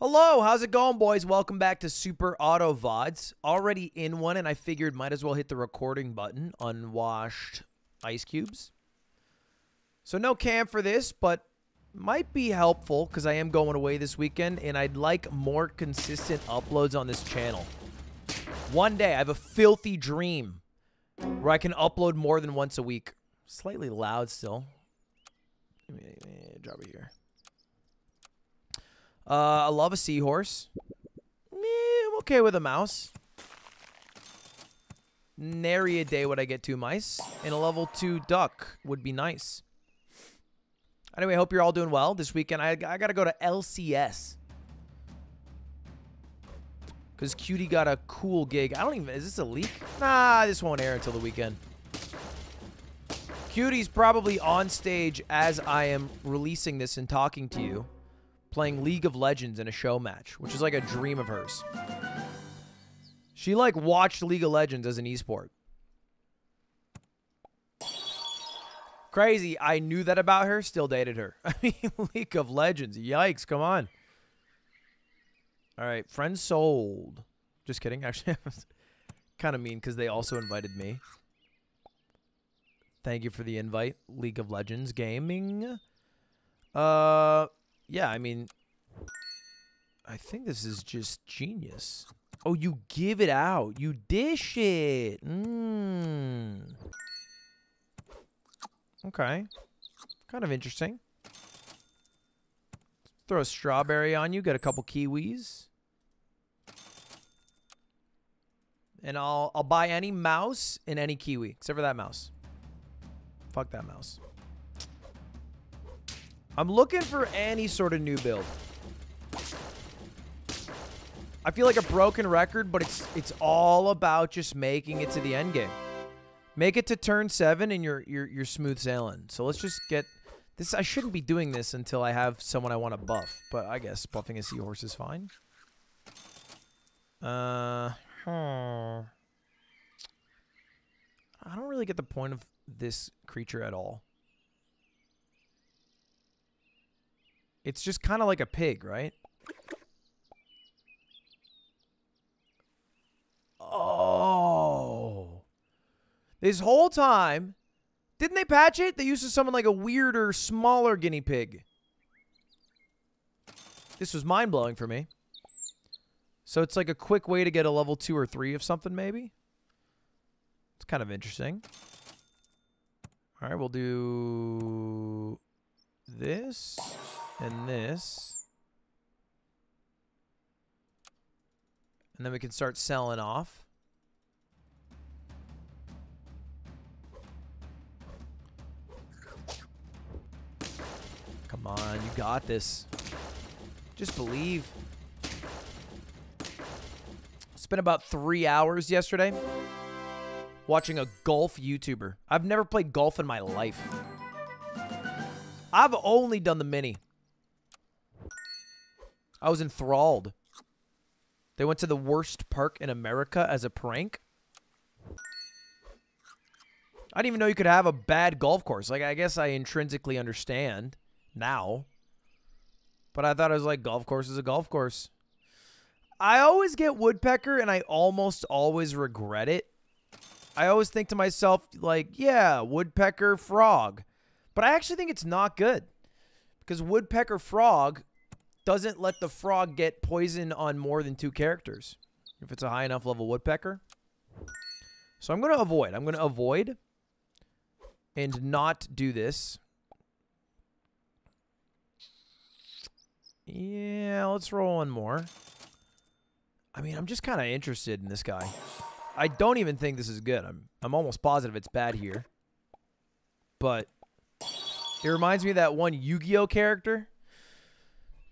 Hello, how's it going, boys? Welcome back to Super Auto VODs. Already in one, and I figured might as well hit the recording button. Unwashed ice cubes. So no cam for this, but might be helpful because I am going away this weekend, and I'd like more consistent uploads on this channel. One day, I have a filthy dream where I can upload more than once a week. Slightly loud still. Drop it here. Uh, I love a seahorse. Eh, I'm okay with a mouse. Nary a day would I get two mice. And a level two duck would be nice. Anyway, hope you're all doing well. This weekend, I, I got to go to LCS. Because QT got a cool gig. I don't even... Is this a leak? Nah, this won't air until the weekend. QT's probably on stage as I am releasing this and talking to you playing League of Legends in a show match, which is like a dream of hers. She like watched League of Legends as an esport. Crazy. I knew that about her, still dated her. I mean, League of Legends. Yikes, come on. All right, friends sold. Just kidding. Actually, kind of mean because they also invited me. Thank you for the invite, League of Legends Gaming. Uh, yeah, I mean, I think this is just genius. Oh, you give it out. You dish it. Mmm. Okay. Kind of interesting. Throw a strawberry on you. Get a couple kiwis. And I'll I'll buy any mouse and any kiwi, except for that mouse. Fuck that mouse. I'm looking for any sort of new build. I feel like a broken record, but it's it's all about just making it to the end game. Make it to turn seven and you're you're you're smooth sailing. So let's just get this. I shouldn't be doing this until I have someone I want to buff, but I guess buffing a seahorse is fine. Uh, hmm. I don't really get the point of this creature at all. It's just kind of like a pig, right? Oh. This whole time, didn't they patch it? They used to summon like a weirder, smaller guinea pig. This was mind-blowing for me. So it's like a quick way to get a level 2 or 3 of something, maybe? It's kind of interesting. All right, we'll do this and this. And then we can start selling off. Come on, you got this. Just believe. Spent about three hours yesterday watching a golf YouTuber. I've never played golf in my life. I've only done the mini. I was enthralled. They went to the worst park in America as a prank. I didn't even know you could have a bad golf course. Like, I guess I intrinsically understand now. But I thought it was like, golf course is a golf course. I always get woodpecker, and I almost always regret it. I always think to myself, like, yeah, woodpecker, frog. But I actually think it's not good. Because woodpecker, frog doesn't let the frog get poison on more than two characters. If it's a high enough level woodpecker. So I'm going to avoid. I'm going to avoid and not do this. Yeah, let's roll one more. I mean, I'm just kind of interested in this guy. I don't even think this is good. I'm I'm almost positive it's bad here. But it reminds me of that one Yu-Gi-Oh character.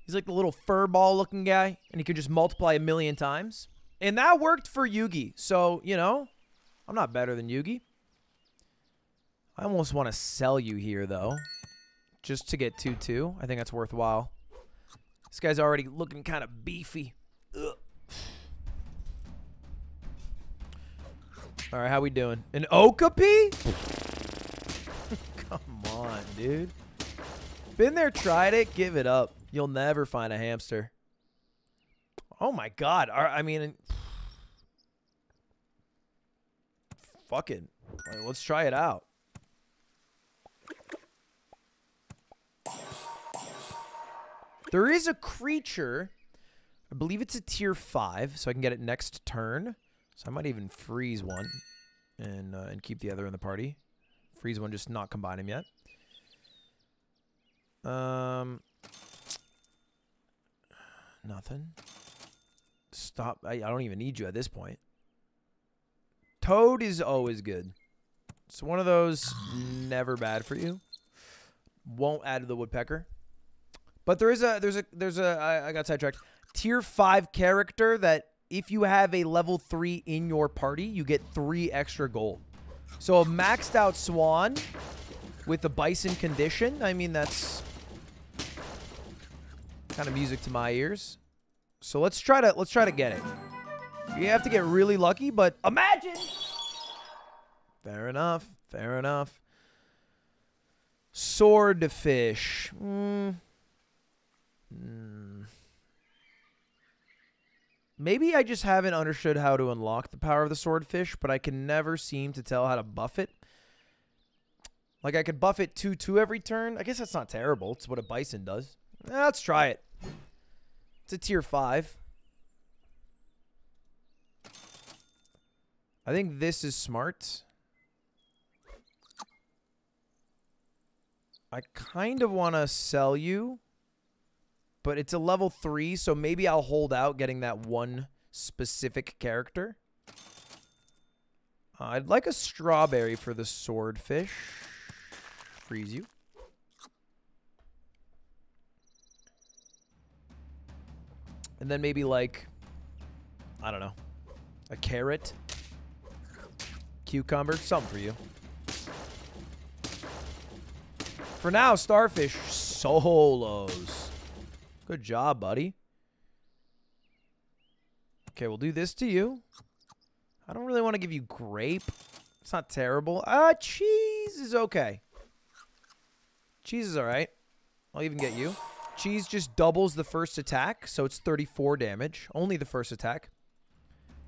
He's like the little fur ball looking guy, and he can just multiply a million times. And that worked for Yugi. So, you know, I'm not better than Yugi. I almost want to sell you here, though. Just to get 2-2. I think that's worthwhile. This guy's already looking kind of beefy. All right, how we doing? An Okapi? Come on, dude. Been there, tried it, give it up. You'll never find a hamster. Oh my god. I mean, fuck it. Let's try it out. There is a creature. I believe it's a tier five, so I can get it next turn. So I might even freeze one and uh, and keep the other in the party. Freeze one, just not combine him yet. Um, nothing. Stop. I, I don't even need you at this point. Toad is always good. It's one of those never bad for you. Won't add to the woodpecker. But there is a there's a there's a I, I got sidetracked. Tier five character that if you have a level three in your party, you get three extra gold. So a maxed out swan with the bison condition, I mean that's kind of music to my ears. So let's try to let's try to get it. You have to get really lucky, but imagine. Fair enough. Fair enough. Swordfish. Mm. Maybe I just haven't understood how to unlock the power of the swordfish, but I can never seem to tell how to buff it. Like I could buff it 2-2 every turn. I guess that's not terrible. It's what a bison does. Eh, let's try it. It's a tier 5. I think this is smart. I kind of want to sell you, but it's a level 3, so maybe I'll hold out getting that one specific character. Uh, I'd like a strawberry for the swordfish. Freeze you. And then maybe like, I don't know, a carrot, cucumber, something for you. For now, starfish solos. Good job, buddy. Okay, we'll do this to you. I don't really want to give you grape. It's not terrible. Ah, cheese is okay. Cheese is all right. I'll even get you. Cheese just doubles the first attack, so it's 34 damage. Only the first attack.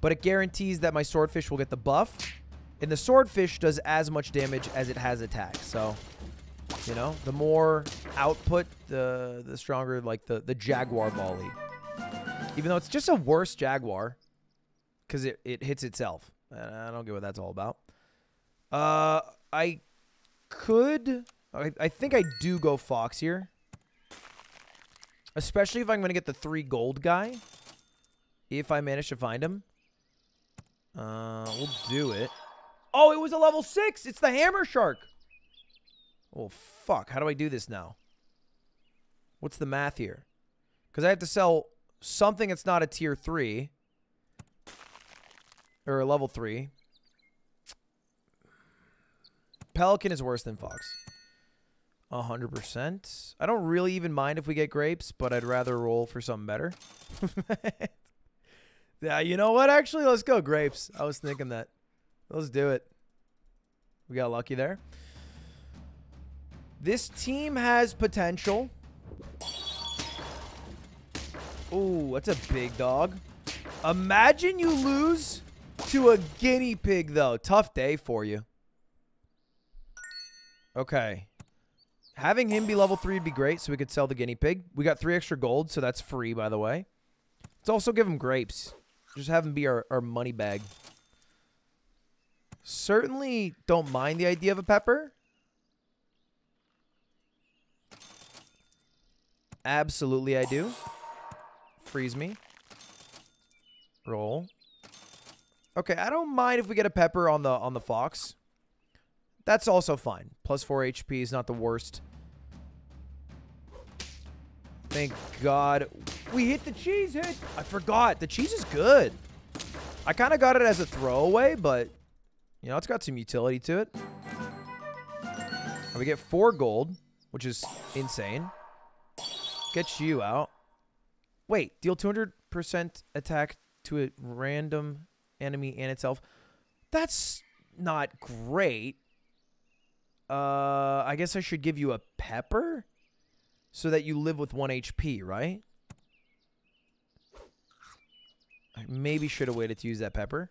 But it guarantees that my swordfish will get the buff. And the swordfish does as much damage as it has attack. So, you know, the more output, the the stronger, like, the, the Jaguar Volley. Even though it's just a worse Jaguar. Because it, it hits itself. I don't get what that's all about. Uh, I could... I, I think I do go Fox here. Especially if I'm going to get the three gold guy. If I manage to find him. Uh, we'll do it. Oh, it was a level six. It's the hammer shark. Oh, fuck. How do I do this now? What's the math here? Because I have to sell something that's not a tier three. Or a level three. Pelican is worse than Fox. 100%. I don't really even mind if we get grapes, but I'd rather roll for something better. yeah, you know what? Actually, let's go grapes. I was thinking that. Let's do it. We got lucky there. This team has potential. Ooh, that's a big dog. Imagine you lose to a guinea pig, though. Tough day for you. Okay. Having him be level 3 would be great, so we could sell the guinea pig. We got 3 extra gold, so that's free, by the way. Let's also give him grapes. Just have him be our, our money bag. Certainly don't mind the idea of a pepper. Absolutely I do. Freeze me. Roll. Okay, I don't mind if we get a pepper on the on the fox. That's also fine. Plus 4 HP is not the worst. Thank God. We hit the cheese hit. I forgot. The cheese is good. I kind of got it as a throwaway, but, you know, it's got some utility to it. And we get 4 gold, which is insane. Get you out. Wait, deal 200% attack to a random enemy and itself. That's not great. Uh, I guess I should give you a pepper so that you live with 1 HP, right? I maybe should have waited to use that pepper.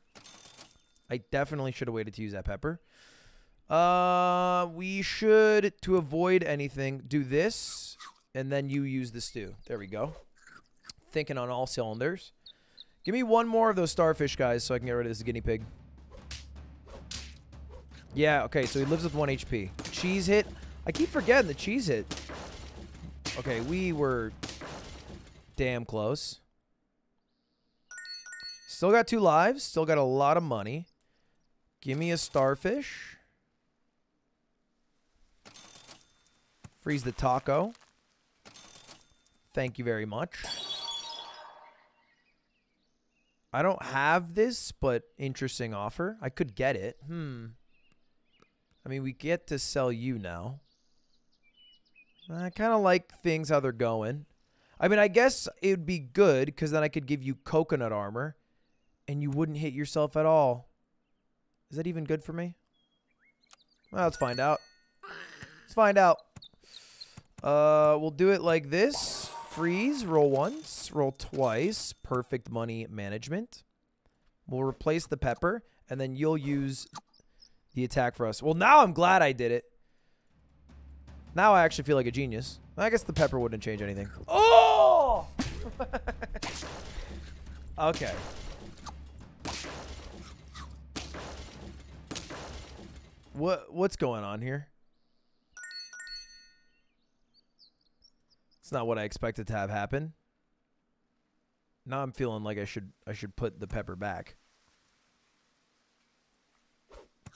I definitely should have waited to use that pepper. Uh, we should, to avoid anything, do this, and then you use the stew. There we go. Thinking on all cylinders. Give me one more of those starfish guys so I can get rid of this guinea pig. Yeah, okay, so he lives with 1 HP. Cheese hit. I keep forgetting the cheese hit. Okay, we were damn close. Still got two lives. Still got a lot of money. Give me a starfish. Freeze the taco. Thank you very much. I don't have this, but interesting offer. I could get it. Hmm. I mean, we get to sell you now. I kind of like things how they're going. I mean, I guess it would be good because then I could give you coconut armor and you wouldn't hit yourself at all. Is that even good for me? Well, let's find out. Let's find out. Uh, we'll do it like this. Freeze, roll once, roll twice. Perfect money management. We'll replace the pepper, and then you'll use the attack for us. Well, now I'm glad I did it. Now I actually feel like a genius. I guess the pepper wouldn't change anything. Oh! okay. What what's going on here? It's not what I expected to have happen. Now I'm feeling like I should I should put the pepper back.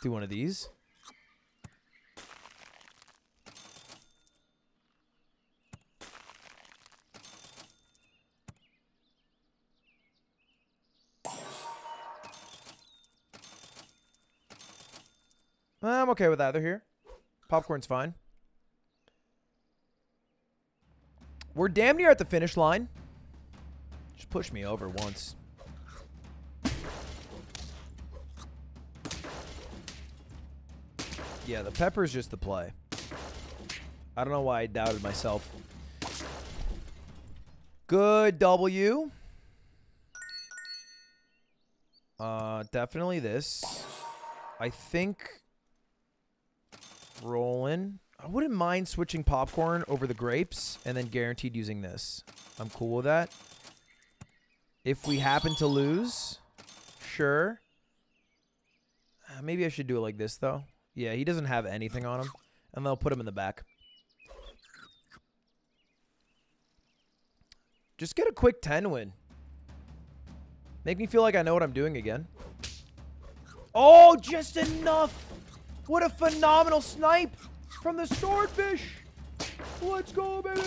Do one of these. I'm okay with either here. Popcorn's fine. We're damn near at the finish line. Just push me over once. Yeah, the pepper's just the play. I don't know why I doubted myself. Good W. Uh, definitely this. I think rolling. I wouldn't mind switching popcorn over the grapes and then guaranteed using this. I'm cool with that. If we happen to lose, sure. Uh, maybe I should do it like this, though. Yeah, he doesn't have anything on him. And they'll put him in the back. Just get a quick 10 win. Make me feel like I know what I'm doing again. Oh, just enough. What a phenomenal snipe from the swordfish. Let's go, baby.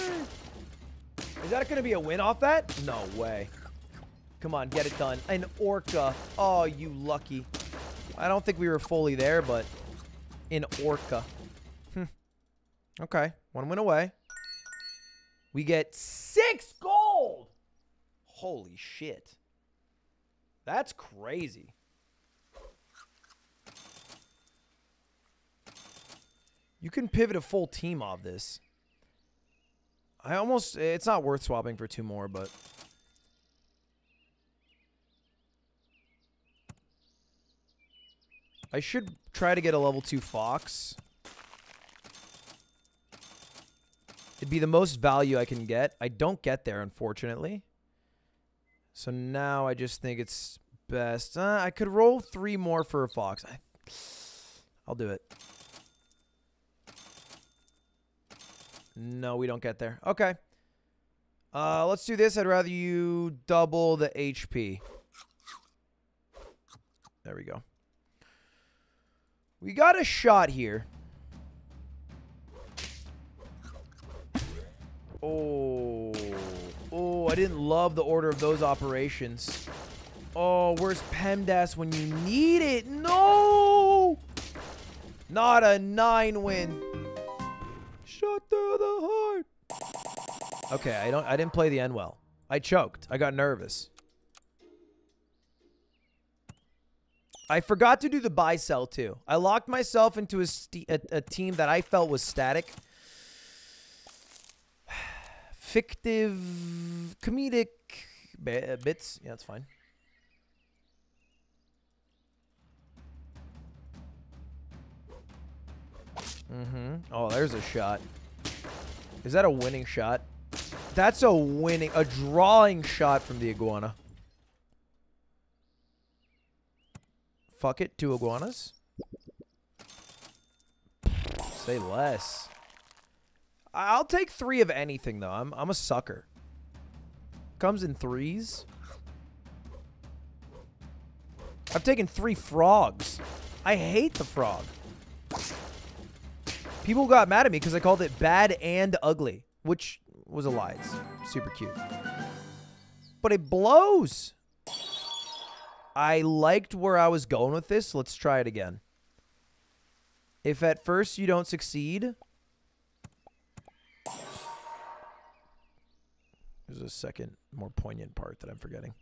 Is that going to be a win off that? No way. Come on, get it done. An orca. Oh, you lucky. I don't think we were fully there, but an orca. Hmm. Okay, one went away. We get six gold. Holy shit. That's crazy. You can pivot a full team off this. I almost... It's not worth swapping for two more, but... I should try to get a level 2 Fox. It'd be the most value I can get. I don't get there, unfortunately. So now I just think it's best. Uh, I could roll three more for a Fox. I, I'll do it. No, we don't get there. Okay. Uh, let's do this. I'd rather you double the HP. There we go. We got a shot here. Oh. Oh, I didn't love the order of those operations. Oh, where's PEMDAS when you need it? No! Not a nine win. Shot through the heart. Okay, I don't I didn't play the end well. I choked. I got nervous. I forgot to do the buy sell too. I locked myself into a, a, a team that I felt was static. Fictive comedic bits. Yeah, that's fine. Mm-hmm. Oh, there's a shot. Is that a winning shot? That's a winning, a drawing shot from the iguana. Fuck it, two iguanas. Say less. I'll take three of anything though. I'm I'm a sucker. Comes in threes. I've taken three frogs. I hate the frog. People got mad at me because I called it bad and ugly, which was a lie. It's super cute. But it blows. I liked where I was going with this. Let's try it again. If at first you don't succeed... There's a second, more poignant part that I'm forgetting.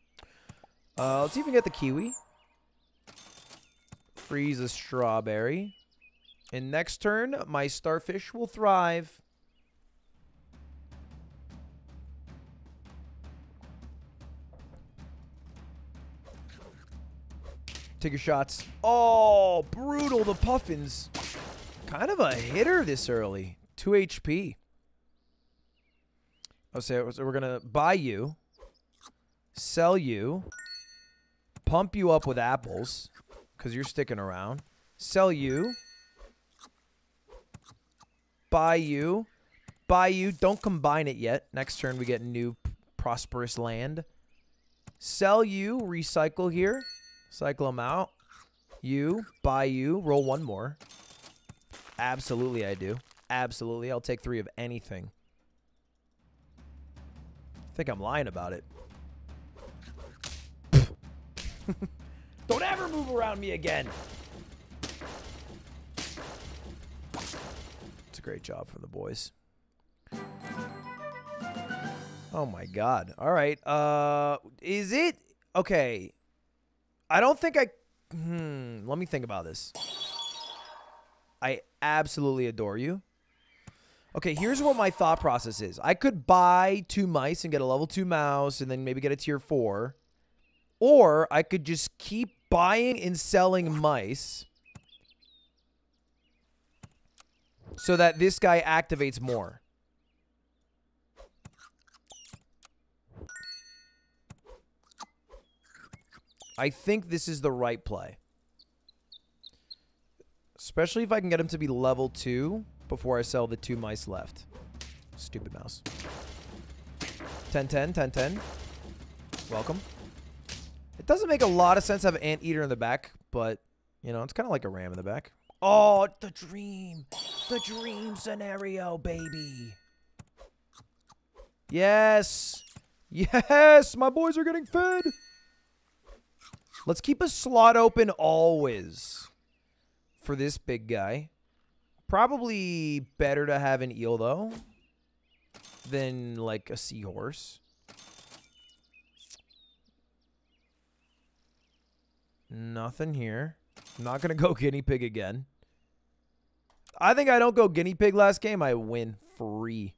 Uh, let's even get the kiwi. Freeze a strawberry. And next turn, my starfish will thrive. Take your shots. Oh, brutal. The Puffins. Kind of a hitter this early. 2 HP. Oh, so we're going to buy you. Sell you. Pump you up with apples. Because you're sticking around. Sell you. Buy you. Buy you. Don't combine it yet. Next turn we get new prosperous land. Sell you. Recycle here. Cycle them out. You. Buy you. Roll one more. Absolutely I do. Absolutely. I'll take three of anything. I think I'm lying about it. Don't ever move around me again. It's a great job from the boys. Oh my god. All right. Uh is it okay. I don't think I hmm, let me think about this. I absolutely adore you. Okay, here's what my thought process is. I could buy two mice and get a level 2 mouse and then maybe get a tier 4. Or I could just keep buying and selling mice so that this guy activates more. I think this is the right play. Especially if I can get him to be level 2 before I sell the two mice left. Stupid mouse. 10-10, 10-10. Welcome. It doesn't make a lot of sense to have an anteater in the back, but, you know, it's kind of like a ram in the back. Oh, the dream. The dream scenario, baby. Yes. Yes, my boys are getting fed. Let's keep a slot open always for this big guy. Probably better to have an eel, though, than, like, a seahorse. Nothing here. I'm not going to go guinea pig again. I think I don't go guinea pig last game. I win free.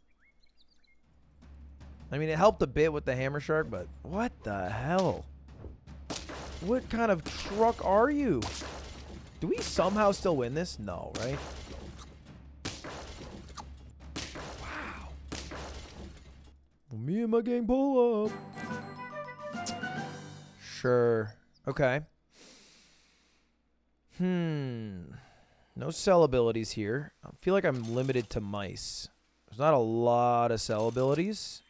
I mean, it helped a bit with the hammer shark, but what the hell? What kind of truck are you? Do we somehow still win this? No, right? Wow. Me and my gang pull up. Sure. Okay. Hmm. No sell abilities here. I feel like I'm limited to mice. There's not a lot of sell abilities.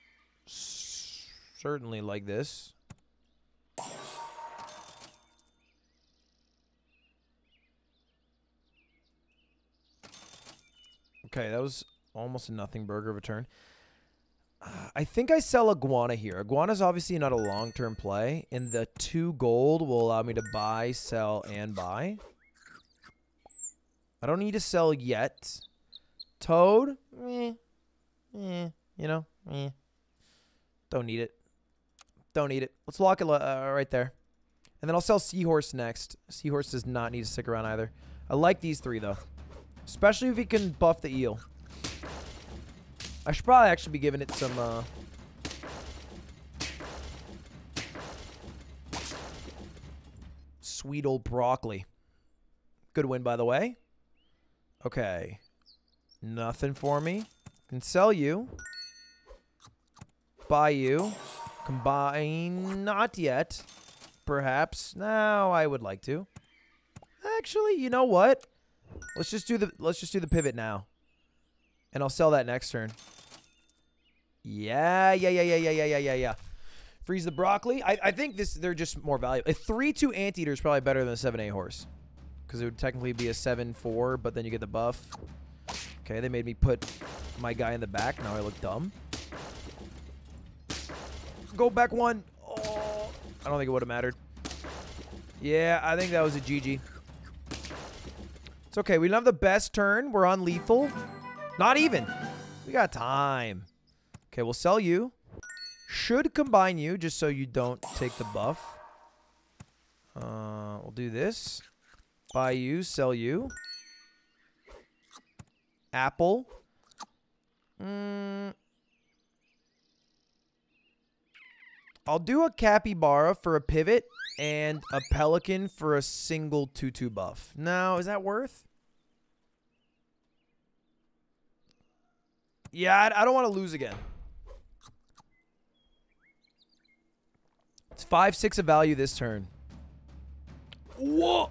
S certainly like this. Okay, that was almost a nothing burger of a turn. Uh, I think I sell Iguana here. Iguana's obviously not a long-term play, and the two gold will allow me to buy, sell, and buy. I don't need to sell yet. Toad? Eh. Eh. You know? Eh. Don't need it. Don't need it. Let's lock it uh, right there. And then I'll sell Seahorse next. Seahorse does not need to stick around either. I like these three, though. Especially if he can buff the eel. I should probably actually be giving it some, uh... Sweet old broccoli. Good win, by the way. Okay. Nothing for me. Can sell you. Buy you. Combine. Not yet. Perhaps. Now I would like to. Actually, you know what? Let's just do the let's just do the pivot now. And I'll sell that next turn. Yeah, yeah, yeah, yeah, yeah, yeah, yeah, yeah, yeah. Freeze the broccoli. I, I think this they're just more valuable. A 3-2 anteater is probably better than a 7-8 horse. Because it would technically be a 7-4, but then you get the buff. Okay, they made me put my guy in the back. Now I look dumb. Go back one. Oh, I don't think it would have mattered. Yeah, I think that was a GG. It's okay. We don't have the best turn. We're on lethal. Not even. We got time. Okay, we'll sell you. Should combine you just so you don't take the buff. Uh, we'll do this. Buy you, sell you. Apple. Mm. I'll do a capybara for a pivot and a pelican for a single 2-2 buff. Now, is that worth? Yeah, I, I don't want to lose again. It's 5-6 of value this turn. Whoa!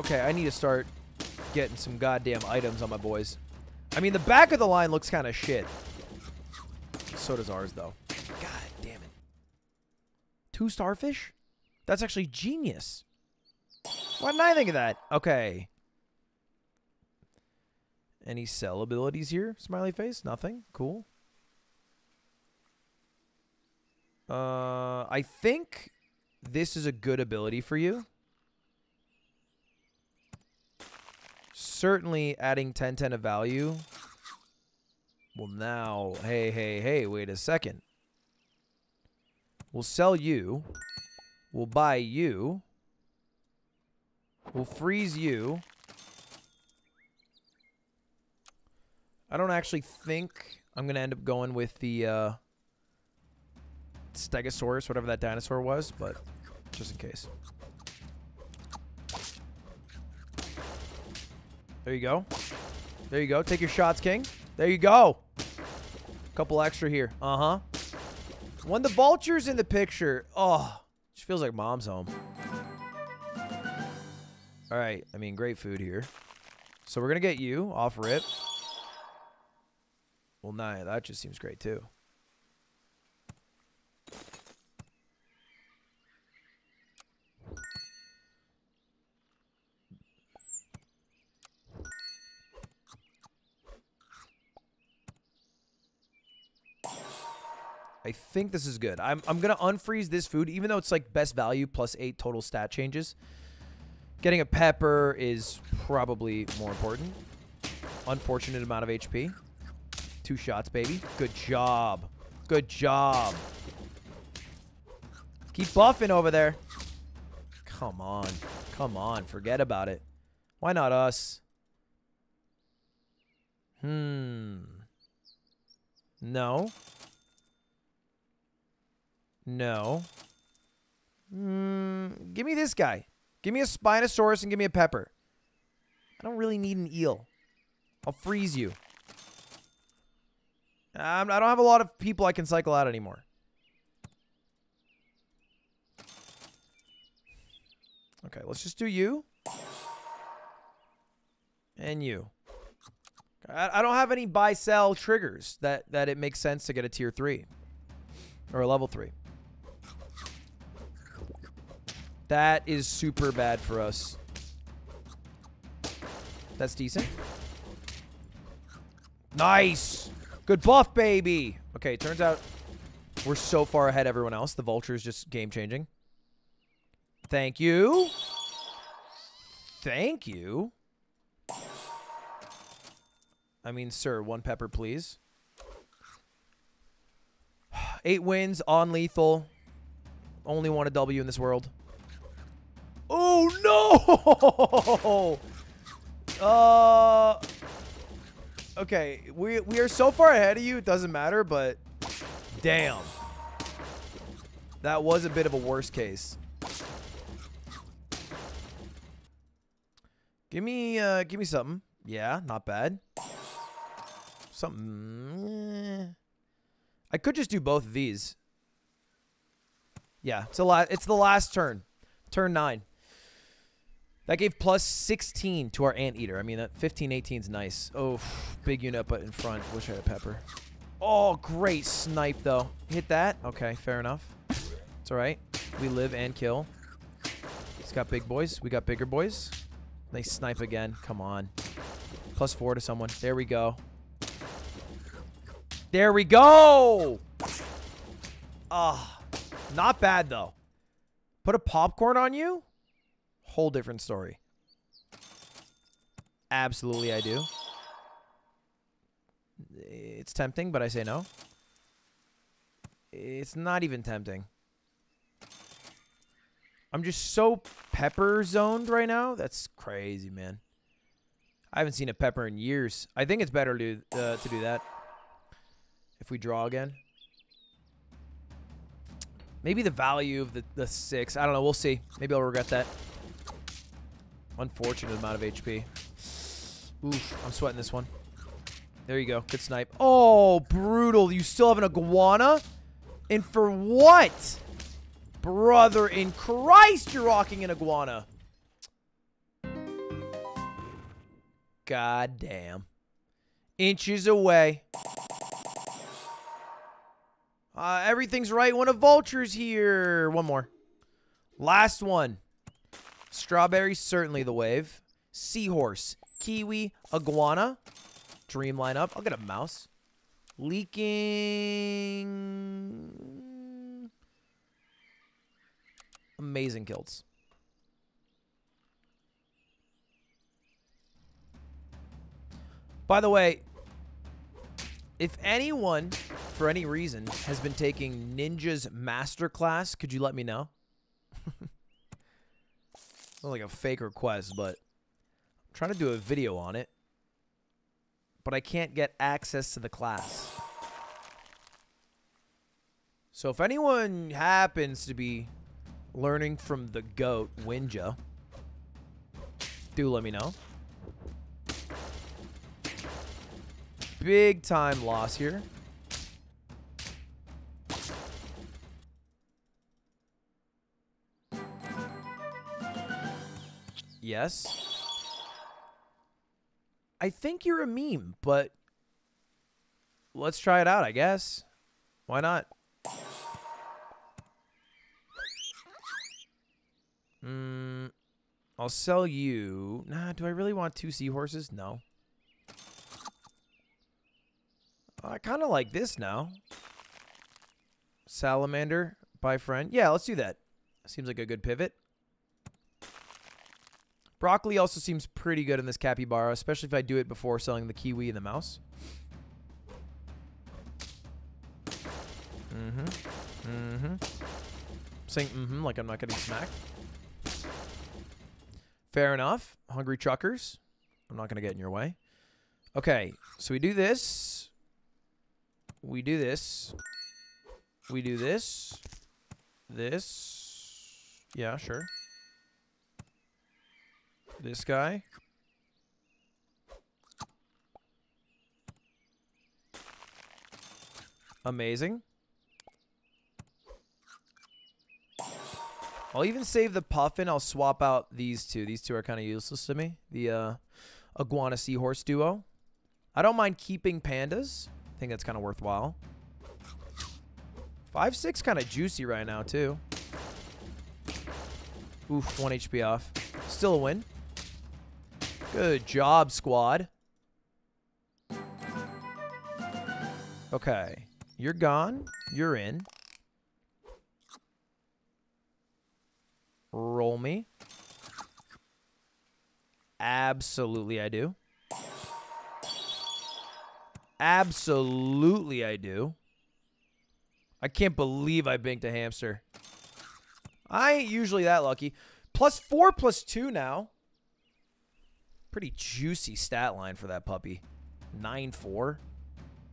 Okay, I need to start getting some goddamn items on my boys. I mean, the back of the line looks kind of shit. So does ours, though. Two starfish? That's actually genius. Why didn't I think of that? Okay. Any sell abilities here? Smiley face? Nothing. Cool. Uh, I think this is a good ability for you. Certainly adding 10-10 of value. Well, now, hey, hey, hey, wait a second. We'll sell you. We'll buy you. We'll freeze you. I don't actually think I'm going to end up going with the uh, Stegosaurus, whatever that dinosaur was, but just in case. There you go. There you go. Take your shots, King. There you go. A Couple extra here. Uh-huh. When the vulture's in the picture, oh, she feels like mom's home. All right. I mean, great food here. So we're going to get you off rip. Well, nah, that just seems great, too. Think this is good. I'm, I'm going to unfreeze this food, even though it's like best value plus eight total stat changes. Getting a pepper is probably more important. Unfortunate amount of HP. Two shots, baby. Good job. Good job. Keep buffing over there. Come on. Come on. Forget about it. Why not us? Hmm. No. No. Mm, give me this guy. Give me a Spinosaurus and give me a Pepper. I don't really need an eel. I'll freeze you. I don't have a lot of people I can cycle out anymore. Okay, let's just do you. And you. I, don't have any buy-sell triggers that, that it makes sense to get a tier 3. Or a level 3. That is super bad for us. That's decent. Nice. Good buff, baby. Okay, turns out we're so far ahead everyone else. The Vulture is just game-changing. Thank you. Thank you. I mean, sir, one pepper, please. Eight wins on lethal. Only want a W in this world. Oh no! Uh Okay, we we are so far ahead of you, it doesn't matter, but damn. That was a bit of a worst case. Give me uh give me something. Yeah, not bad. Something. eh. I could just do both of these. Yeah, it's a la- It's the last turn, turn nine. That gave plus 16 to our anteater. I mean, that 15, 18 is nice. Oh, big unit but in front. Wish I had a pepper. Oh, great snipe though. Hit that. Okay, fair enough. It's all right. We live and kill. He's got big boys. We got bigger boys. They snipe again. Come on. Plus four to someone. There we go. There we go. Ah, not bad though. Put a popcorn on you? Whole different story. Absolutely, I do. It's tempting, but I say no. It's not even tempting. I'm just so pepper zoned right now. That's crazy, man. I haven't seen a pepper in years. I think it's better to uh, to do that. If we draw again. Maybe the value of the, the six. I don't know. We'll see. Maybe I'll regret that. Unfortunate amount of HP. Oof. I'm sweating this one. There you go. Good snipe. Oh, brutal. You still have an iguana? And for what? Brother in Christ, you're rocking an iguana. God damn. Inches away. Uh, everything's right. One of vultures here. One more. Last one. Strawberry, certainly the wave. Seahorse, kiwi, iguana. Dream lineup. I'll get a mouse. Leaking. Amazing kills. By the way, if anyone, for any reason, has been taking Ninja's Masterclass, could you let me know? Sounds like a fake request, but I'm trying to do a video on it. But I can't get access to the class. So if anyone happens to be learning from the GOAT, Winja, do let me know. Big time loss here. Yes. I think you're a meme, but let's try it out, I guess. Why not? Mm, I'll sell you. Nah, do I really want two seahorses? No. I kind of like this now. Salamander by friend. Yeah, let's do that. Seems like a good pivot. Broccoli also seems pretty good in this capybara, especially if I do it before selling the kiwi and the mouse. Mm-hmm. Mm-hmm. Saying mm-hmm like I'm not getting smacked. Fair enough. Hungry truckers. I'm not going to get in your way. Okay, so we do this. We do this. We do this. This. Yeah, sure. This guy. Amazing. I'll even save the puffin. I'll swap out these two. These two are kind of useless to me. The uh, iguana seahorse duo. I don't mind keeping pandas. I think that's kind of worthwhile. 5-6 kind of juicy right now, too. Oof, 1 HP off. Still a win. Good job, squad. Okay. You're gone. You're in. Roll me. Absolutely, I do. Absolutely, I do. I can't believe I banked a hamster. I ain't usually that lucky. Plus four, plus two now. Pretty juicy stat line for that puppy. 9-4.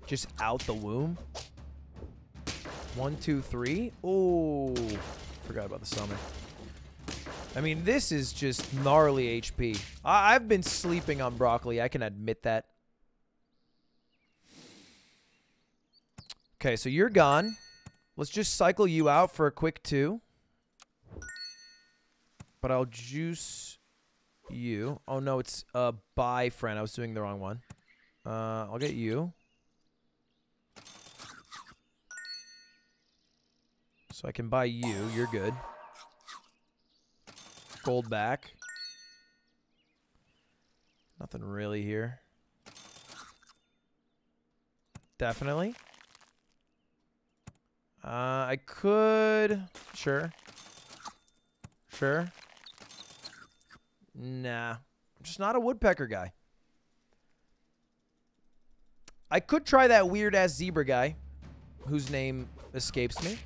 Just out the womb. One, two, three. Oh, forgot about the summon. I mean, this is just gnarly HP. I I've been sleeping on broccoli. I can admit that. Okay, so you're gone. Let's just cycle you out for a quick two. But I'll juice you. Oh, no, it's uh, buy friend. I was doing the wrong one. Uh, I'll get you. So I can buy you. You're good. Gold back. Nothing really here. Definitely. Uh, I could... Sure. Sure. Nah. I'm just not a woodpecker guy. I could try that weird-ass zebra guy whose name escapes me.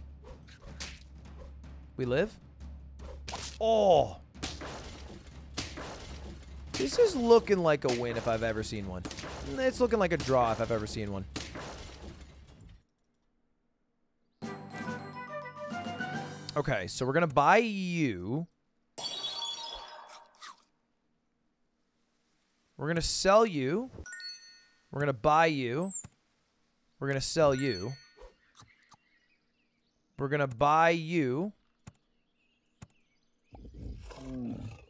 We live? Oh! This is looking like a win if I've ever seen one. It's looking like a draw if I've ever seen one. Okay, so we're to buy you. We're going to sell you. We're going to buy you. We're going to sell you. We're going to buy you.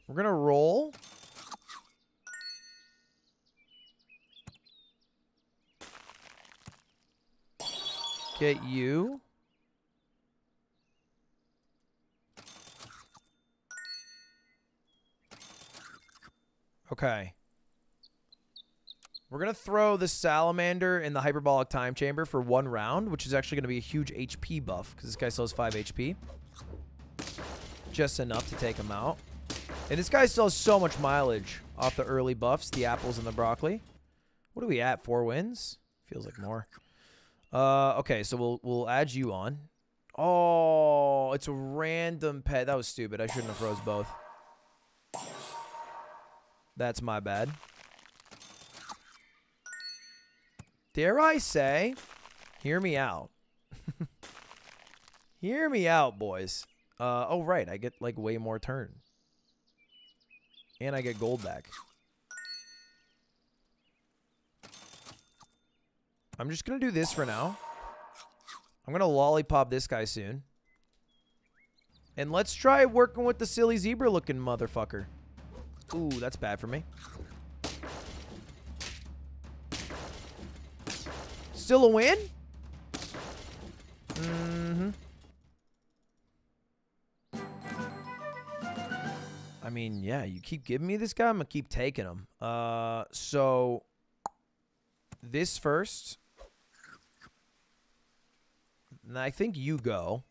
We're going to roll. Get you. Okay. We're going to throw the Salamander in the Hyperbolic Time Chamber for one round, which is actually going to be a huge HP buff, because this guy still has 5 HP. Just enough to take him out. And this guy still has so much mileage off the early buffs, the apples and the broccoli. What are we at? Four wins? Feels like more. Uh, okay, so we'll we'll add you on. Oh, it's a random pet. That was stupid. I shouldn't have froze both. That's my bad. Dare I say, hear me out. hear me out, boys. Uh, oh, right. I get, like, way more turn. And I get gold back. I'm just going to do this for now. I'm going to lollipop this guy soon. And let's try working with the silly zebra looking motherfucker. Ooh, that's bad for me. Still a win? Mm-hmm. I mean, yeah, you keep giving me this guy, I'm going to keep taking him. Uh, so, this first. And I think you go.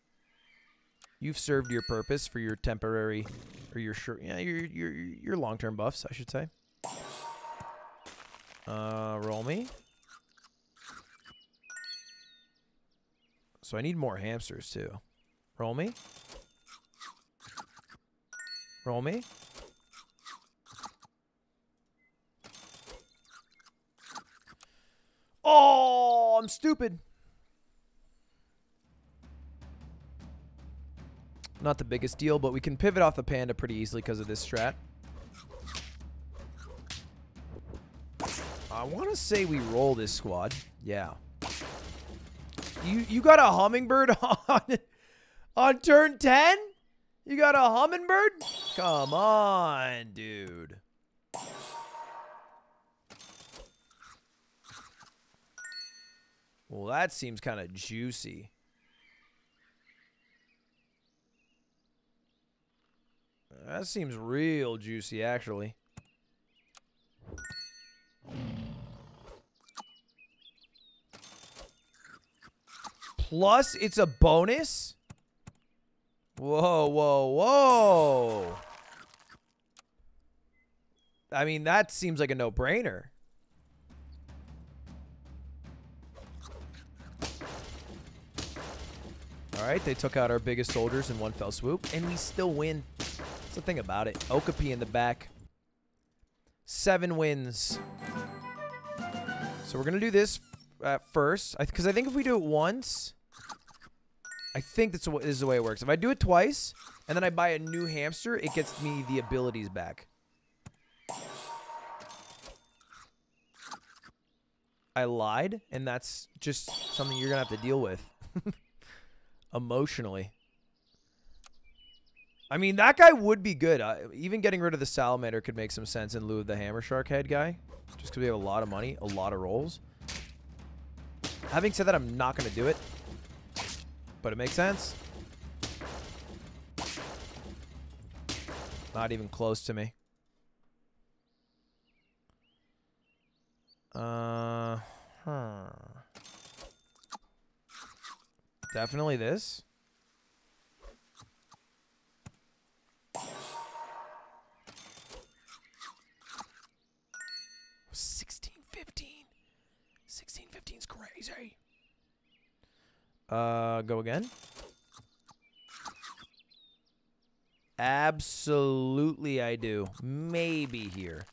You've served your purpose for your temporary or your short, yeah, your your your long-term buffs, I should say. Uh, roll me. So I need more hamsters too. Roll me. Roll me. Oh, I'm stupid. Not the biggest deal, but we can pivot off the panda pretty easily because of this strat. I want to say we roll this squad. Yeah. You you got a hummingbird on on turn 10? You got a hummingbird? Come on, dude. Well, that seems kind of juicy. That seems real juicy, actually. Plus, it's a bonus? Whoa, whoa, whoa. I mean, that seems like a no-brainer. All right, they took out our biggest soldiers in one fell swoop, and we still win. That's the thing about it. Okapi in the back. Seven wins. So we're going to do this at first. Because I, I, think if we do it once... I think that's what is the way it works. If I do it twice, and then I buy a new hamster, it gets me the abilities back. I lied, and that's just something you're gonna have to deal with emotionally. I mean, that guy would be good. Uh, even getting rid of the salamander could make some sense in lieu of the hammer shark head guy, just because we have a lot of money, a lot of rolls. Having said that, I'm not gonna do it, but it makes sense. Not even close to me. Uh, huh. Definitely this. Crazy. Uh, go again. Absolutely, I do. Maybe here.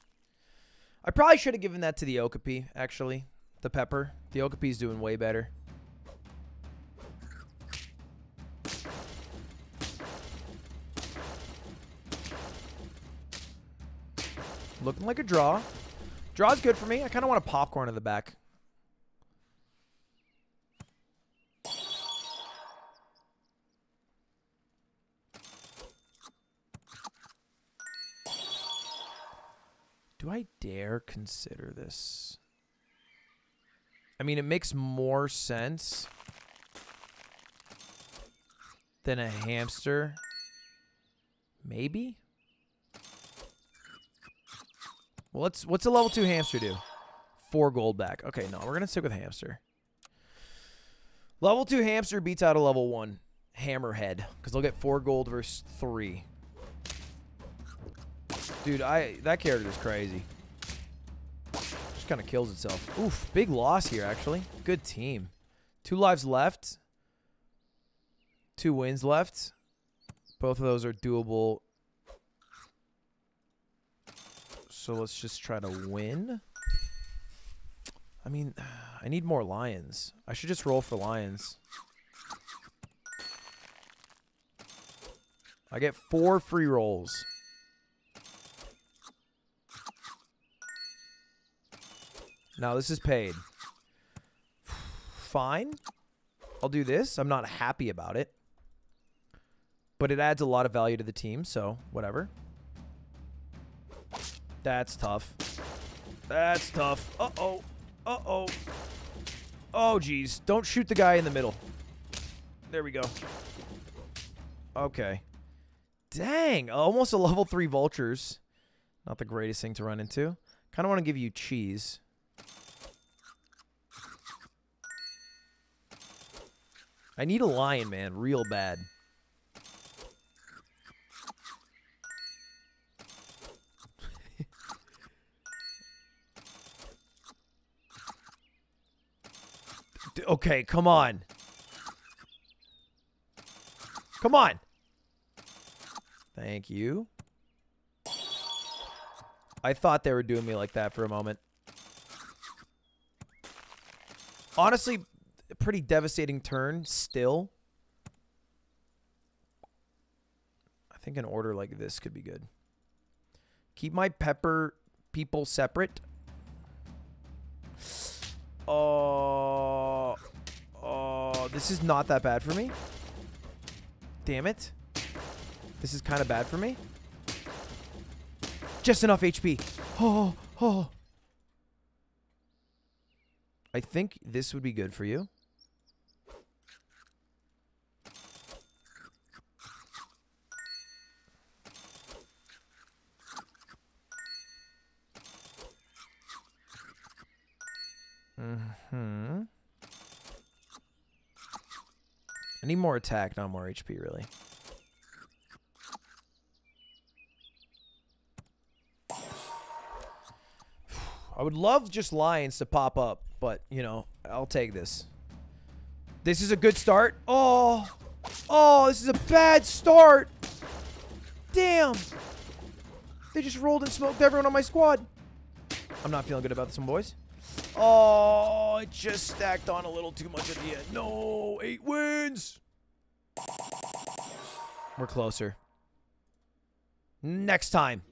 I probably should have given that to the Okapi, actually. The pepper. The Okapi's doing way better. Looking like a draw. Draw's good for me. I kind of want a popcorn in the back. Dare consider this? I mean, it makes more sense than a hamster. Maybe? Well, let's, what's a level 2 hamster do? Four gold back. Okay, no, we're going to stick with hamster. Level 2 hamster beats out a level 1 hammerhead because they'll get 4 gold versus 3. Dude, I that character is crazy. Just kind of kills itself. Oof, big loss here, actually. Good team. Two lives left. Two wins left. Both of those are doable. So let's just try to win. I mean, I need more lions. I should just roll for lions. I get four free rolls. Now this is paid. Fine. I'll do this. I'm not happy about it. But it adds a lot of value to the team, so whatever. That's tough. That's tough. Uh-oh. Uh-oh. Oh, geez. Don't shoot the guy in the middle. There we go. Okay. Dang. Almost a level 3 vultures. Not the greatest thing to run into. Kind of want to give you cheese. I need a lion, man, real bad. okay, come on. Come on. Thank you. I thought they were doing me like that for a moment. Honestly, pretty devastating turn still. I think an order like this could be good. Keep my pepper people separate. Oh, oh, this is not that bad for me. Damn it. This is kind of bad for me. Just enough HP. Oh, oh, oh. I think this would be good for you. Need more attack, not more HP, really. I would love just lions to pop up, but, you know, I'll take this. This is a good start. Oh, oh, this is a bad start. Damn. They just rolled and smoked everyone on my squad. I'm not feeling good about this one, boys. Oh, it just stacked on a little too much at the end. No, eight wins. We're closer. Next time.